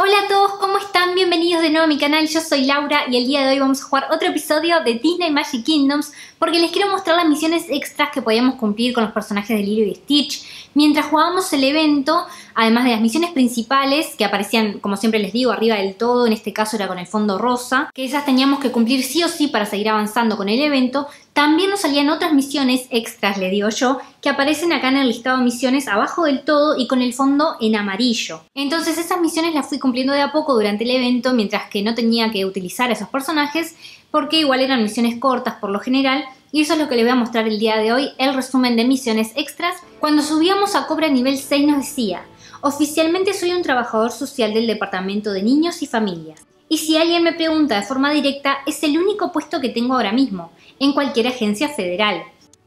Hola a todos, ¿cómo están? Bienvenidos de nuevo a mi canal, yo soy Laura y el día de hoy vamos a jugar otro episodio de Disney Magic Kingdoms porque les quiero mostrar las misiones extras que podíamos cumplir con los personajes de Lilo y Stitch mientras jugábamos el evento, además de las misiones principales que aparecían, como siempre les digo, arriba del todo, en este caso era con el fondo rosa, que esas teníamos que cumplir sí o sí para seguir avanzando con el evento, también nos salían otras misiones extras, le digo yo, que aparecen acá en el listado de misiones abajo del todo y con el fondo en amarillo. Entonces esas misiones las fui cumpliendo de a poco durante el evento mientras que no tenía que utilizar esos personajes porque igual eran misiones cortas por lo general y eso es lo que les voy a mostrar el día de hoy, el resumen de misiones extras. Cuando subíamos a Cobra nivel 6 nos decía, oficialmente soy un trabajador social del Departamento de Niños y Familias. Y si alguien me pregunta de forma directa, es el único puesto que tengo ahora mismo, en cualquier agencia federal.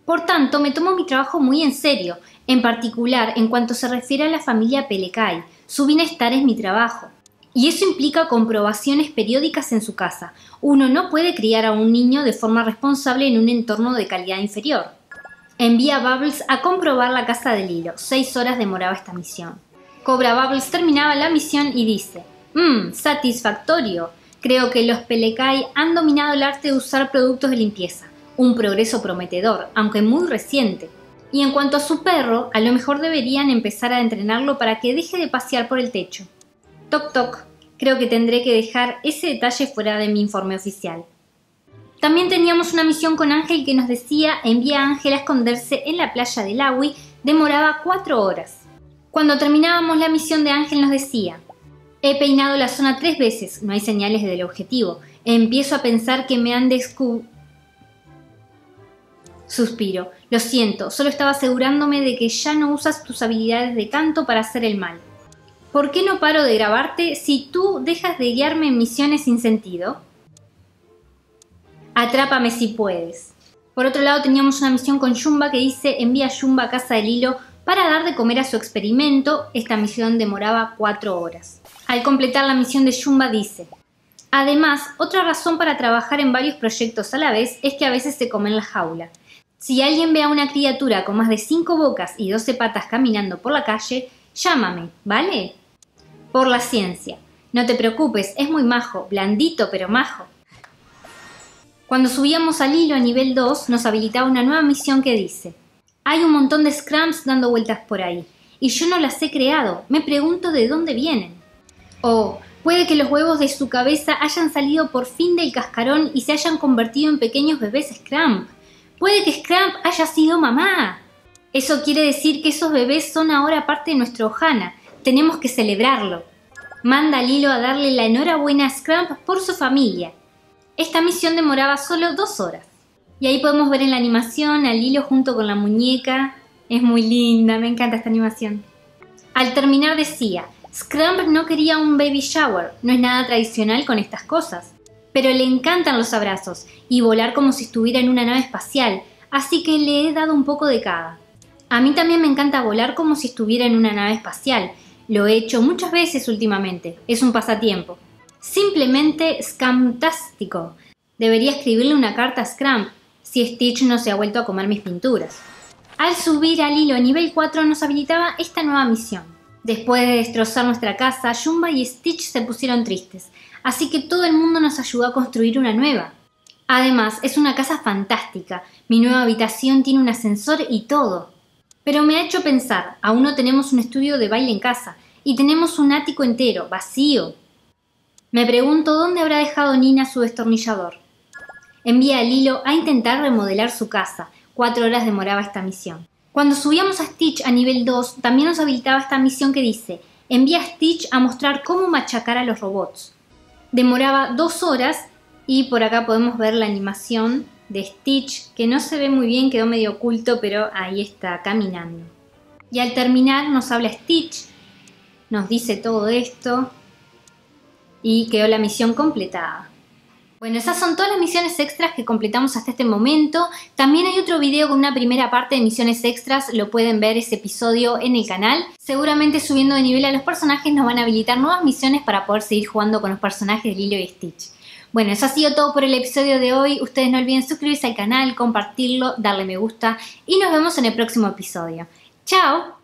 Por tanto, me tomo mi trabajo muy en serio, en particular en cuanto se refiere a la familia Pelecay. Su bienestar es mi trabajo. Y eso implica comprobaciones periódicas en su casa. Uno no puede criar a un niño de forma responsable en un entorno de calidad inferior. Envía a Bubbles a comprobar la casa de Lilo. Seis horas demoraba esta misión. Cobra Bubbles terminaba la misión y dice, Mmm, satisfactorio. Creo que los Pelecay han dominado el arte de usar productos de limpieza. Un progreso prometedor, aunque muy reciente. Y en cuanto a su perro, a lo mejor deberían empezar a entrenarlo para que deje de pasear por el techo. Toc toc, creo que tendré que dejar ese detalle fuera de mi informe oficial. También teníamos una misión con Ángel que nos decía envía a Ángel a esconderse en la playa de Lawi, demoraba cuatro horas. Cuando terminábamos la misión de Ángel nos decía, he peinado la zona tres veces, no hay señales del objetivo, empiezo a pensar que me han descu... Suspiro, lo siento, solo estaba asegurándome de que ya no usas tus habilidades de canto para hacer el mal. ¿Por qué no paro de grabarte si tú dejas de guiarme en misiones sin sentido? Atrápame si puedes. Por otro lado teníamos una misión con Jumba que dice envía a a casa del hilo para dar de comer a su experimento. Esta misión demoraba cuatro horas. Al completar la misión de Jumba dice Además, otra razón para trabajar en varios proyectos a la vez es que a veces se come en la jaula. Si alguien ve a una criatura con más de cinco bocas y doce patas caminando por la calle, llámame, ¿vale? Por la ciencia. No te preocupes, es muy majo, blandito pero majo. Cuando subíamos al hilo a nivel 2 nos habilitaba una nueva misión que dice, hay un montón de scrums dando vueltas por ahí, y yo no las he creado, me pregunto de dónde vienen. O puede que los huevos de su cabeza hayan salido por fin del cascarón y se hayan convertido en pequeños bebés Scrump. Puede que Scrump haya sido mamá. Eso quiere decir que esos bebés son ahora parte de nuestro Ohana, tenemos que celebrarlo. Manda a Lilo a darle la enhorabuena a Scrump por su familia. Esta misión demoraba solo dos horas. Y ahí podemos ver en la animación a Lilo junto con la muñeca. Es muy linda, me encanta esta animación. Al terminar decía, Scrump no quería un baby shower, no es nada tradicional con estas cosas. Pero le encantan los abrazos y volar como si estuviera en una nave espacial, así que le he dado un poco de cada. A mí también me encanta volar como si estuviera en una nave espacial, lo he hecho muchas veces últimamente. Es un pasatiempo. Simplemente scamtástico. Debería escribirle una carta a Scramp si Stitch no se ha vuelto a comer mis pinturas. Al subir al hilo nivel 4 nos habilitaba esta nueva misión. Después de destrozar nuestra casa, Jumba y Stitch se pusieron tristes, así que todo el mundo nos ayudó a construir una nueva. Además, es una casa fantástica. Mi nueva habitación tiene un ascensor y todo. Pero me ha hecho pensar, aún no tenemos un estudio de baile en casa y tenemos un ático entero, vacío. Me pregunto dónde habrá dejado Nina su destornillador. Envía a Lilo a intentar remodelar su casa. Cuatro horas demoraba esta misión. Cuando subíamos a Stitch a nivel 2, también nos habilitaba esta misión que dice, envía a Stitch a mostrar cómo machacar a los robots. Demoraba dos horas y por acá podemos ver la animación de Stitch, que no se ve muy bien, quedó medio oculto, pero ahí está caminando. Y al terminar nos habla Stitch, nos dice todo esto y quedó la misión completada. Bueno, esas son todas las misiones extras que completamos hasta este momento. También hay otro video con una primera parte de misiones extras, lo pueden ver ese episodio en el canal. Seguramente subiendo de nivel a los personajes nos van a habilitar nuevas misiones para poder seguir jugando con los personajes de Lilo y Stitch. Bueno, eso ha sido todo por el episodio de hoy. Ustedes no olviden suscribirse al canal, compartirlo, darle me gusta y nos vemos en el próximo episodio. ¡Chao!